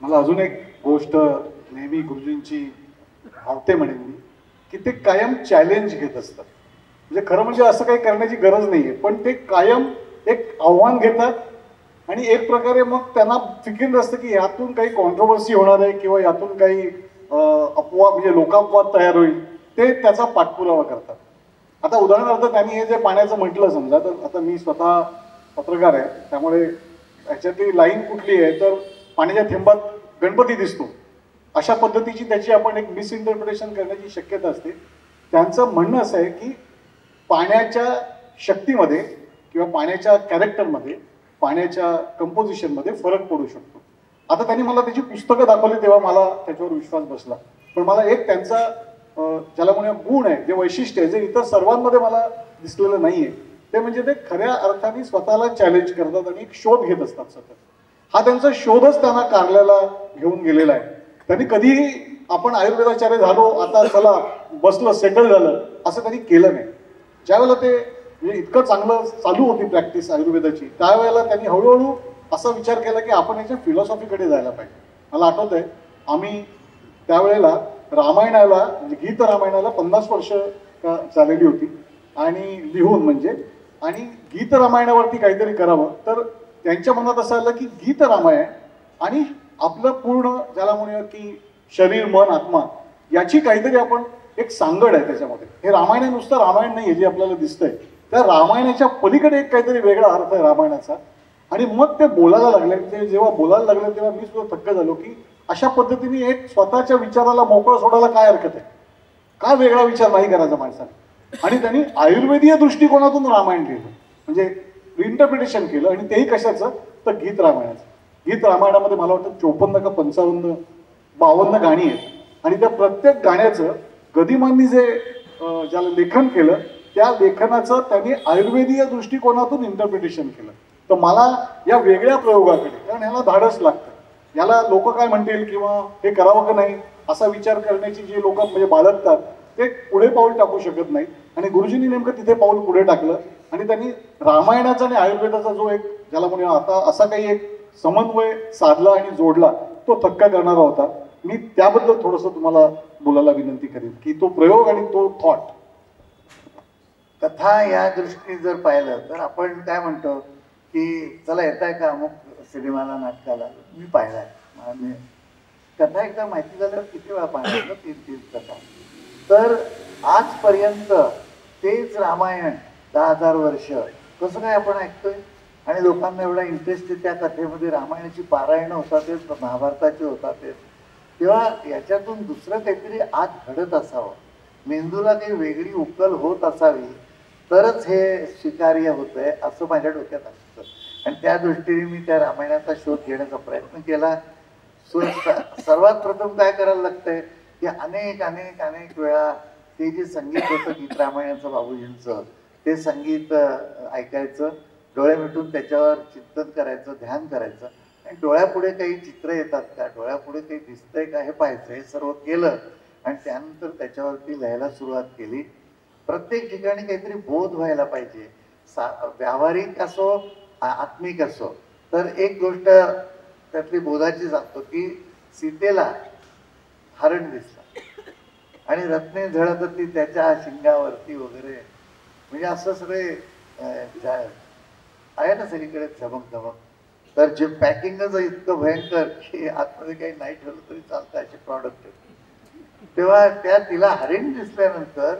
[SPEAKER 2] मला अजून एक गोष्ट नेहमी गुरुजींची भावते म्हणेन मी की ते कायम चॅलेंज घेत असतात. म्हणजे खरं म्हणजे असं काही करण्याची गरज नाहीये पण ते कायम एक आव्हान घेतात आणि एक प्रकारे मग त्यांना फिकीर नसतं की यातून काही कॉन्ट्रोवर्सी होणार आहे किंवा यातून काही अपवाद म्हणजे लोकापवाद तयार होईल. ते त्याचा पाठपुरावा करतात. आता उदाहरणार्थ त्यांनी हे जे पाण्याचं म्हटलं समजा तर आता मी स्वतः पत्रकार आहे त्यामुळे ह्याच्यातली लाईन कुठली आहे तर पाण्याच्या थेंबात गणपती दिसतो. अशा पद्धतीची त्याची आपण एक मिसइंटरप्रिटेशन करण्याची शक्यता असते. त्यांचं म्हणणं असं आहे की पाण्याच्या शक्तीमध्ये किंवा पाण्याच्या कॅरेक्टरमध्ये पाण्याच्या कंपोजिशनमध्ये फरक पडू शकतो. आता त्यांनी मला त्याची पुस्तकं दाखवली तेव्हा मला त्याच्यावर विश्वास बसला. पण मला एक त्यांचा ज्याला म्हणूया गुण आहे जे वैशिष्ट्य आहे जे इतर सर्वांमध्ये मला दिसलेलं नाहीये ते म्हणजे ते खऱ्या अर्थाने स्वतःला चॅलेंज करतात आणि एक शोध घेत असतात सतत. हा त्यांचा शोधच त्यांना कार्याला घेऊन गेलेला आहे. त्यांनी कधीही आपण आयुर्वेदाचार्य झालो आता चला बसलं सेटल झालं असं त्यांनी केलं नाही. ज्यावेळेला ते म्हणजे इतकं चांगलं चालू होती प्रॅक्टिस आयुर्वेदाची. त्यावेळेला त्यांनी हळूहळू असा विचार केला की आपण याच्या फिलॉसॉफीकडे जायला पाहिजे. मला आठवत आहे आम्ही त्यावेळेला रामायणाला गीत रामायणाला पन्नास वर्ष झालेली होती. आणि लिहून म्हणजे आणि गीत रामायणावरती काहीतरी करावं. तर त्यांच्या मनात असं आलं की गीत रामायण आणि आपलं पूर्ण ज्याला म्हणूया की शरीर मन आत्मा याची काहीतरी आपण एक सांगड आहे त्याच्यामध्ये. हे रामायण नुसतं रामायण नाही जे आपल्याला दिसतंय. त्या रामायणाच्या पलीकडे एक काहीतरी वेगळा अर्थ आहे रामायणाचा. आणि मग ते बोलायला लागले. ते जेव्हा बोलायला लागले तेव्हा मी सुद्धा थक्क झालो की अशा पद्धतीने एक स्वतःच्या विचाराला मोकळं सोडायला काय हरकत आहे? का वेगळा विचार नाही करायचा माणसाने आणि त्यांनी आयुर्वेदीय दृष्टिकोनातून रामायण लिहिलं. म्हणजे इंटरप्रिटेशन केलं. आणि तेही कशाचं? तर गीत रामायणाचं. गीत रामायणामध्ये मला वाटतं चोपन्न का पंचावन्न बावन्न गाणी आहेत. आणि त्या प्रत्येक गाण्याचं गदिमांनी जे ज्याला लेखन केलं त्या लेखनाचं त्यांनी आयुर्वेदीय दृष्टिकोनातून इंटरप्रिटेशन केलं. तर मला या वेगळ्या प्रयोगाकडे कारण ह्याला धाडस लागतं. याला लोक काय म्हणतील किंवा हे करावं का नाही असा विचार करण्याची जी लोक म्हणजे बाळगतात ते पुढे पाऊल टाकू शकत नाही आणि गुरुजींनी नेमकं तिथे पाऊल पुढे टाकलं. आणि त्यांनी रामायणाचा आणि आयुर्वेदाचा जो एक ज्याला म्हणूया आता असा काही एक समन्वय साधला आणि जोडला तो थक्का करणारा होता. मी त्याबद्दल थोडंसं तुम्हाला बोलायला विनंती करेन की तो प्रयोग आणि तो थॉट
[SPEAKER 3] कथा या दृष्टीने जर पाहिलं तर आपण काय म्हणतो की चला येत आहे का अमुक सिनेमाला नाटकाला? मी पाहिलाय आहे. कथा एकदा माहिती झाल्यावर किती वेळा पाहिलं तीन तीन कथा. तर आजपर्यंत तेच रामायण दहा हजार वर्ष कसं काय आपण ऐकतोय? आणि लोकांना एवढा इंटरेस्ट आहे त्या कथेमध्ये रामायणाची पारायणं होतात महाभारताची होतात तेव्हा याच्यातून दुसरं काहीतरी आत घडत असावं. मेंदूला काही वेगळी उकल होत असावी तरच हे स्वीकार्य आहे असं माझ्या डोक्यात असतं. आणि त्या दृष्टीने मी त्या रामायणाचा शोध घेण्याचा प्रयत्न केला. सो सर्वात प्रथम काय करायला लागतंय? की अनेक अनेक अनेक वेळा ते जे संगीत होतं गीत रामायणाचं बाबूजींचं ते संगीत ऐकायचं डोळे मिटून त्याच्यावर चिंतन करायचं ध्यान करायचं. आणि डोळ्यापुढे काही चित्र येतात का? डोळ्यापुढे काही दिसतंय का? हे पाहायचं हे सर्व केलं. आणि त्यानंतर त्याच्यावरती लिहायला सुरुवात केली. प्रत्येक ठिकाणी काहीतरी बोध व्हायला पाहिजे. सा व्यावहारिक असो आत्मिक असो. तर एक गोष्ट त्यातली बोधाची सांगतो की सीतेला हरण दिसला. आणि रत्ने झळत ती त्याच्या शिंगावरती वगैरे. म्हणजे असं सगळे आहे ना सगळीकडे झमक धमक तर जे पॅकिंगच इतकं भयंकर की आतमध्ये काही नाही ठेवलं तरी चालतं असे प्रॉडक्ट तेव्हा त्या तिला हरिण दिसल्यानंतर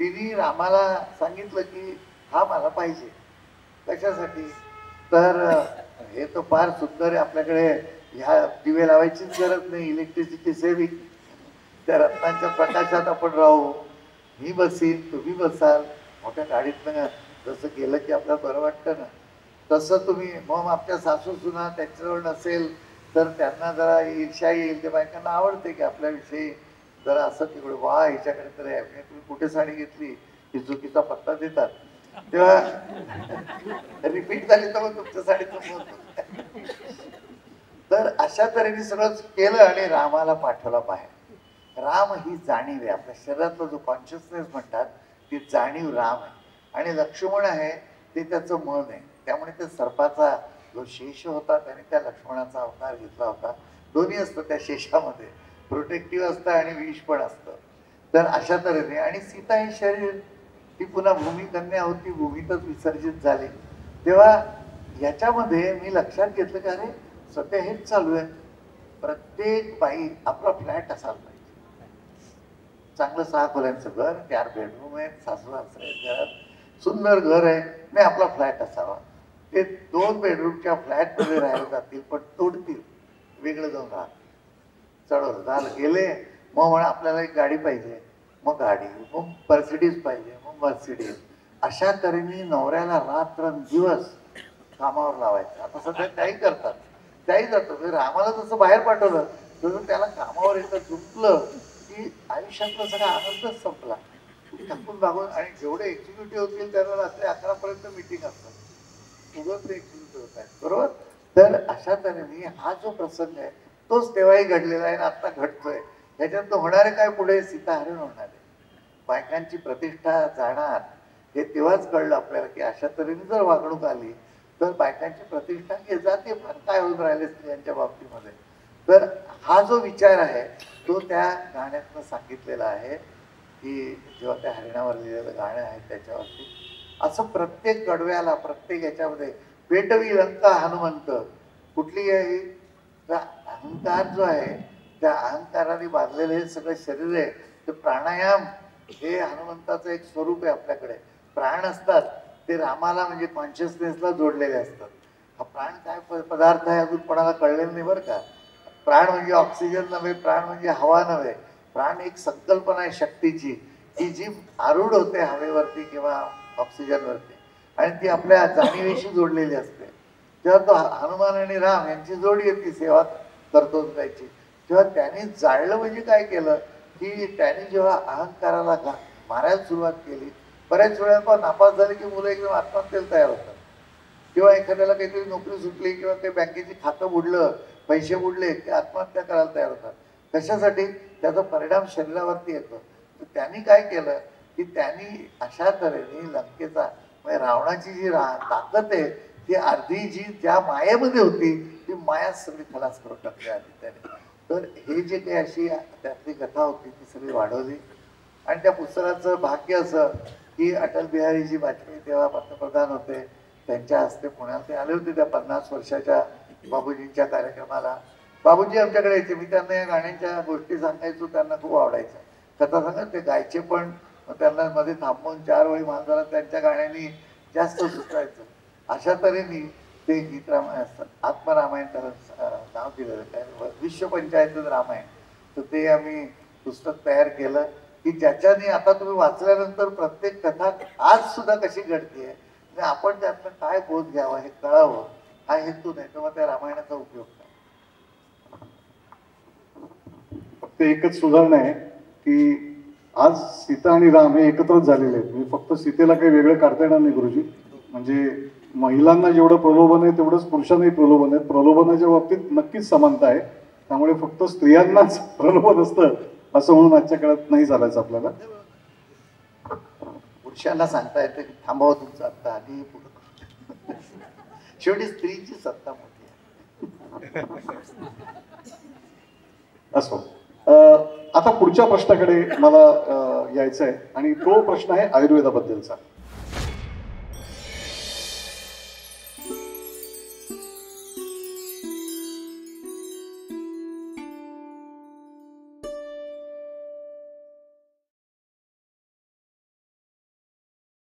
[SPEAKER 3] तिने रामाला सांगितलं की हा मला पाहिजे. कशासाठी? तर हे तर फार सुंदर आहे आपल्याकडे. ह्या दिवे लावायचीच गरज नाही इलेक्ट्रिसिटी सेव्हिंग त्या रत्नांच्या प्रकाशात आपण राहू. मी बसीन तुम्ही बसाल. मोठ्या गाडीतनं जसं गेलं की आपल्याला बरं वाटतं ना. तसं तुम्ही मग आमच्या सासू सुना त्यांच्याजवळ नसेल तर त्यांना जरा ईर्षा येईल. ते बायकांना आवडते की आपल्याविषयी जरा असं तिकडे वा हिच्याकडे तर आहे. तुम्ही कुठे साडी घेतली? ही चुकीचा पत्ता देतात. तेव्हा रिपीट झाली तर मग तुमच्या साडीचं तर अशा तऱ्हेने सगळं केलं आणि रामाला पाठवला बाहेर. राम ही जाणीव आहे. आपल्या शरीरातला जो कॉन्शियसनेस म्हणतात ती जाणीव राम आहे. आणि लक्ष्मण आहे ते त्याचं मन आहे. त्यामुळे ते सर्पाचा जो शेष होता त्याने त्या लक्ष्मणाचा अवतार घेतला होता. दोन्ही असतं त्या शेषामध्ये. प्रोटेक्टिव्ह असतं आणि विष पण असतं. तर अशा तऱ्हेने आणि सीता हे शरीर ती पुन्हा भूमिकन्या होती भूमीतच विसर्जित झाली. तेव्हा याच्यामध्ये मी लक्षात घेतलं की अरे सध्या हेच चालू आहे. प्रत्येक बाई आपला फ्लॅट असायला पाहिजे. चांगलं सहा खोल्यांचं घर चार बेडरूम आहेत सासू सासरे आहेत घरात सुंदर घर आहे नाही आपला फ्लॅट असावा. ते दोन बेडरूमच्या फ्लॅटमध्ये राहायला जातील पण तोडतील वेगळं जाऊन राहतात चढवलं झालं गेले मग म्हणा आपल्याला एक गाडी पाहिजे. मग गाडी मग मर्सिडीज पाहिजे मग मर्सिडीज अशा तऱ्हेने नवऱ्याला रात्रंदिवस कामावर लावायचं. आता सध्या त्याही करतात. त्याही जातात म्हणजे रामाला जसं बाहेर पाठवलं तसं त्याला कामावर एकदा झुंपलं की आयुष्यातला सगळा आनंदच संपला. थकून भागून आणि जेवढे एक्झिक्युटिव्ह होतील त्यांना रात्री अकरापर्यंत मिटिंग असतात. उगत ते एक्झिक्युटिव्ह होत आहेत. बरोबर? तर अशा तऱ्हेने हा जो प्रसंग आहे तोच तेव्हाही घडलेला आहे आणि आता घडतोय. त्याच्यात होणारे काय पुढे सीताहरण होणार आहे. बायकांची प्रतिष्ठा जाणार हे तेव्हाच कळलं आपल्याला की अशा तऱ्हेने जर वागणूक आली तर बायकांची प्रतिष्ठा हे जाते. फार काय होऊन राहिले स्त्रियांच्या बाबतीमध्ये? तर हा जो विचार आहे तो त्या गाण्यातनं सांगितलेला आहे की जेव्हा त्या हरिणावर लिहिलेलं गाणं आहे त्याच्यावरती असं प्रत्येक गडव्याला प्रत्येक याच्यामध्ये पेटवी लंका हनुमंत कुठली आहे? अहंकार जो आहे त्या अहंकाराने बांधलेलं हे सगळं शरीर आहे ते प्राणायाम हे हनुमंताचं एक स्वरूप आहे आपल्याकडे. प्राण असतात ते रामाला म्हणजे कॉन्शियसनेसला जोडलेले असतात. हा प्राण काय पदार्थ आहे अजून कोणाला कळलेलं नाही बरं का? प्राण म्हणजे ऑक्सिजन नव्हे प्राण म्हणजे हवा नव्हे. प्राण एक संकल्पना आहे शक्तीची की जी आरूढ होते हवेवरती किंवा ऑक्सिजनवरती आणि ती आपल्या जाणीवेशी जोडलेली असते. तेव्हा तो हनुमान आणि राम यांची जोडी येते सेवा तरतूद त्याची तेव्हा त्यांनी जाळलं म्हणजे काय केलं? की त्याने जेव्हा अहंकाराला घा मारायला सुरुवात केली बऱ्याच वेळा पण नापास झाले की मुलं एकदम आत्महत्येला तयार होतात. किंवा एखाद्याला काहीतरी नोकरी सुटली किंवा काही बँकेची खातं बुडलं पैसे बुडले ते आत्महत्या करायला तयार होतात. कशासाठी? त्याचा परिणाम शरीरावरती येतो. तर त्यांनी काय केलं? की त्यांनी अशा तऱ्हेने लंकेचा म्हणजे रावणाची जी रा ताकद आहे ती अर्धी जी ज्या मायेमध्ये होती म्हणजे ती माया सगळी खलास करून टाकली आधी त्याने. तर हे जे काही अशी त्यातली कथा होती ती सगळी वाढवली. आणि त्या पुस्तकाचं भाग्य असं की अटल बिहारीजी वाजपेयी तेव्हा पंतप्रधान होते. त्यांच्या हस्ते पुण्यात ते आले होते त्या पन्नास वर्षाच्या बाबूजींच्या कार्यक्रमाला. बाबूजी आमच्याकडे यायचे मी त्यांना या गाण्यांच्या गोष्टी सांगायचो त्यांना खूप आवडायच्या कथा सांगत ते गायचे पण त्यांना मध्ये थांबवून चार वेळी माणसाला त्यांच्या गाण्यांनी जास्त सुचवायचं. अशा तऱ्हेने ते गीत रामायण आत्मरामायण त्याला नाव दिलेलं काय विश्व पंचायतच रामायण. तर ते आम्ही पुस्तक तयार केलं की ज्याच्याने आता तुम्ही वाचल्यानंतर प्रत्येक कथा आज सुद्धा कशी घडते आणि म्हणजे आपण त्यातनं काय बोध घ्यावा हे कळावं हा हेतू नाही तेव्हा त्या रामायणाचा उपयोग
[SPEAKER 2] फक्त एकच सुधारणा आहे की आज सीता आणि राम हे एकत्रच झालेले आहेत. म्हणजे फक्त सीतेला काही वेगळं काढता येणार नाही गुरुजी. म्हणजे महिलांना जेवढं प्रलोभन आहे तेवढंच पुरुषांनाही प्रलोभन आहे. प्रलोभनाच्या बाबतीत नक्कीच समानता आहे. त्यामुळे फक्त स्त्रियांनाच प्रलोभन असतं असं म्हणून आजच्या काळात नाही चालायचं आपल्याला.
[SPEAKER 3] पुरुषांना सांगता येतं की थांबवा तुमचं आत्ता आधी पुढं. शेवटी स्त्रीची सत्ता मोठी
[SPEAKER 2] असो. अं, आता पुढच्या प्रश्नाकडे मला यायचं आहे आणि तो प्रश्न आहे आयुर्वेदाबद्दलचा.